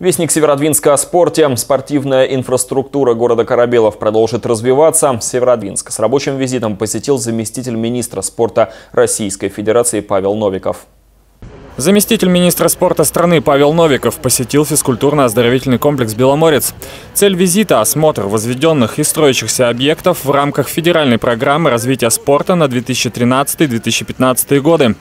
Вестник Северодвинска о спорте. Спортивная инфраструктура города Корабелов продолжит развиваться. Северодвинск с рабочим визитом посетил заместитель министра спорта Российской Федерации Павел Новиков. Заместитель министра спорта страны Павел Новиков посетил физкультурно-оздоровительный комплекс «Беломорец». Цель визита – осмотр возведенных и строящихся объектов в рамках федеральной программы развития спорта на 2013-2015 годы.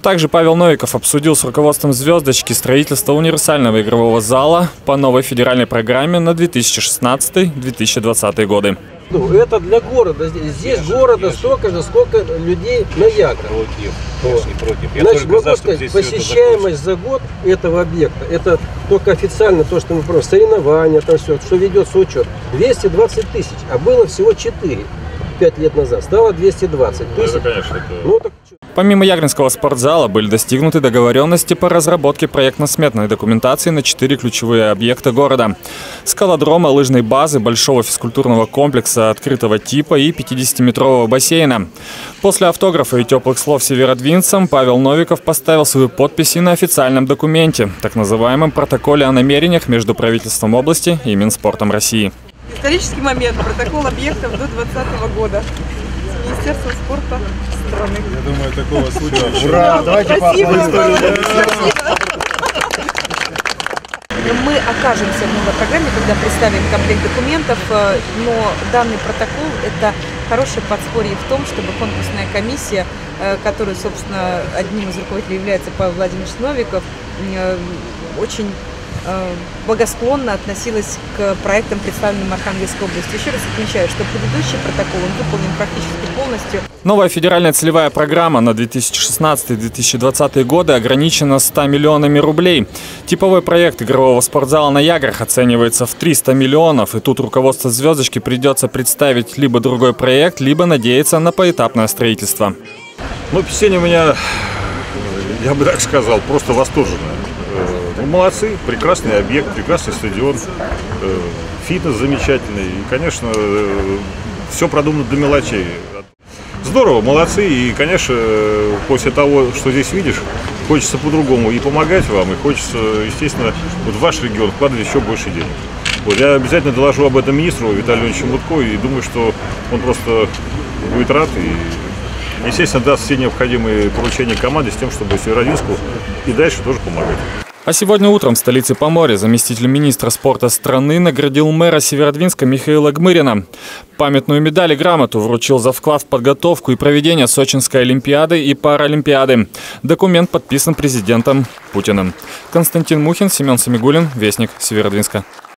Также Павел Новиков обсудил с руководством «Звездочки» строительство универсального игрового зала по новой федеральной программе на 2016-2020 годы. Ну, это для города. Здесь я города же, столько же, сколько людей на якорь. Против. Вот. Не против. Я Значит, могу сказать, посещаемость за год этого объекта, это только официально то, что мы просто соревнования, там все, что ведется учет, 220 тысяч, а было всего 4 5 лет назад, стало 220 ну, тысяч. Ну, это, конечно, это... Ну, так... Помимо Ягринского спортзала были достигнуты договоренности по разработке проектно-сметной документации на четыре ключевые объекта города. Скалодрома, лыжной базы, большого физкультурного комплекса открытого типа и 50-метрового бассейна. После автографа и теплых слов северодвинцам Павел Новиков поставил свою подпись и на официальном документе, так называемом протоколе о намерениях между правительством области и Минспортом России. Исторический момент, протокол объектов до 2020 года. Министерство спорта страны. Я думаю, такого случая. Ура! Давайте поаплодируем. Мы окажемся в новой программе, когда представим комплект документов, э, но данный протокол – это хорошее подспорье в том, чтобы конкурсная комиссия, э, которую, собственно, одним из руководителей является Павел Владимирович Новиков, э, очень благосклонно относилась к проектам, представленным Архангельской областью. Еще раз отмечаю, что предыдущий протокол он выполнен практически полностью. Новая федеральная целевая программа на 2016-2020 годы ограничена 100 миллионами рублей. Типовой проект игрового спортзала на Яграх оценивается в 300 миллионов, и тут руководство «Звездочки» придется представить либо другой проект, либо надеяться на поэтапное строительство. Ну, впечатление у меня, я бы так сказал, просто восторженное. Ну, молодцы, прекрасный объект, прекрасный стадион, э, фитнес замечательный. И, конечно, э, все продумано до мелочей. Здорово, молодцы. И, конечно, после того, что здесь видишь, хочется по-другому и помогать вам, и хочется, естественно, вот в ваш регион вкладывать еще больше денег. Вот, я обязательно доложу об этом министру Виталию Ильичу Мутко и думаю, что он просто будет рад и, естественно, даст все необходимые поручения команде с тем, чтобы Северодвинску и дальше тоже помогать. А сегодня утром в столице Поморья заместитель министра спорта страны наградил мэра Северодвинска Михаила Гмырина. Памятную медаль и грамоту вручил за вклад в подготовку и проведение Сочинской Олимпиады и Паралимпиады. Документ подписан президентом Путиным. Константин Мухин, Семен Самигулин, Вестник Северодвинска.